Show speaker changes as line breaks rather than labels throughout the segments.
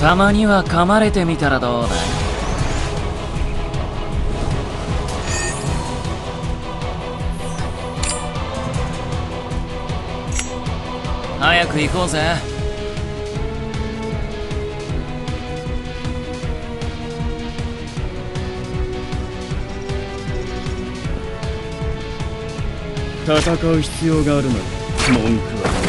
たまには噛まれてみたらどうだ早く行こうぜ。
戦う必要があるなら文句は。
ない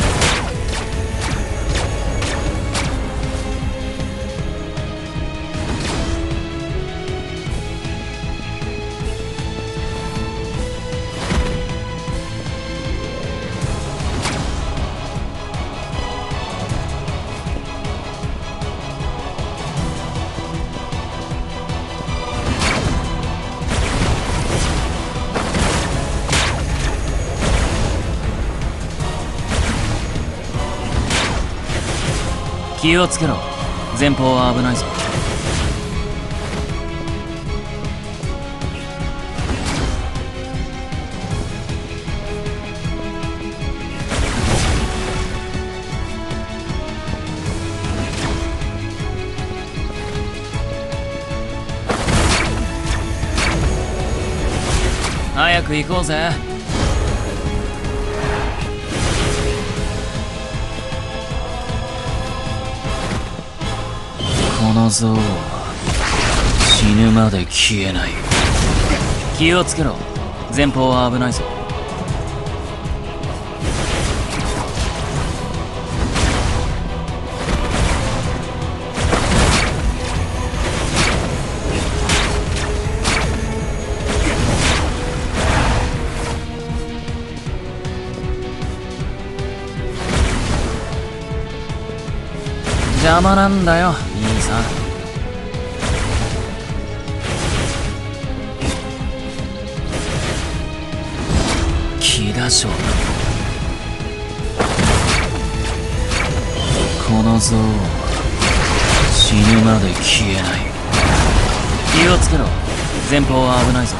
気をつけろ。前方は危ないぞ。早く行こうぜ。の像は死ぬまで消えない。気をつけろ。前方は危ないぞ。邪魔なんだよ兄さん。この像死ぬまで消えない。気をつけろ。前方は危ないぞ。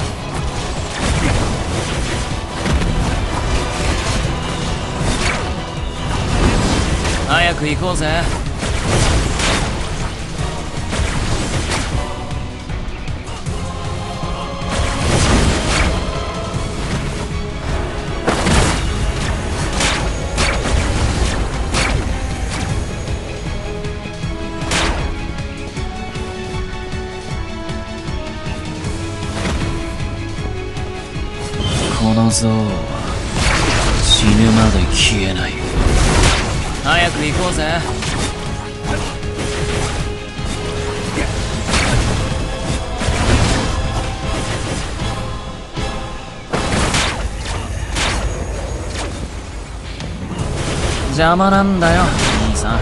早く行こうぜ。この像は死ぬまで消えない早く行こうぜ。邪魔なんだよ兄さん。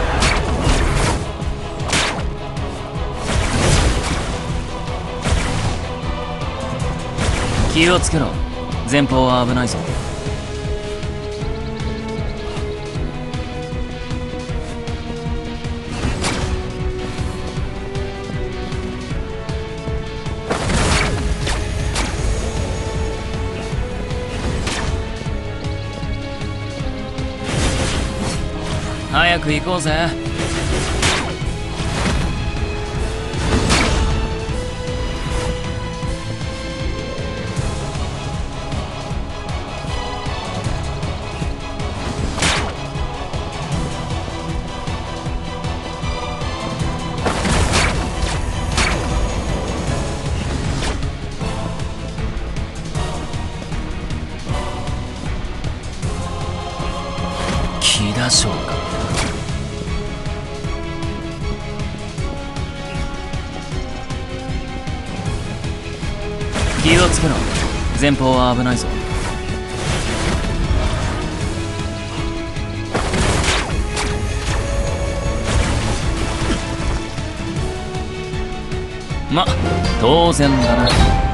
気をつけろ。前方は危ないぞ。早く行こうぜ。気だしょうか。気をつけろ。前方は危ないぞ。ま当然だな。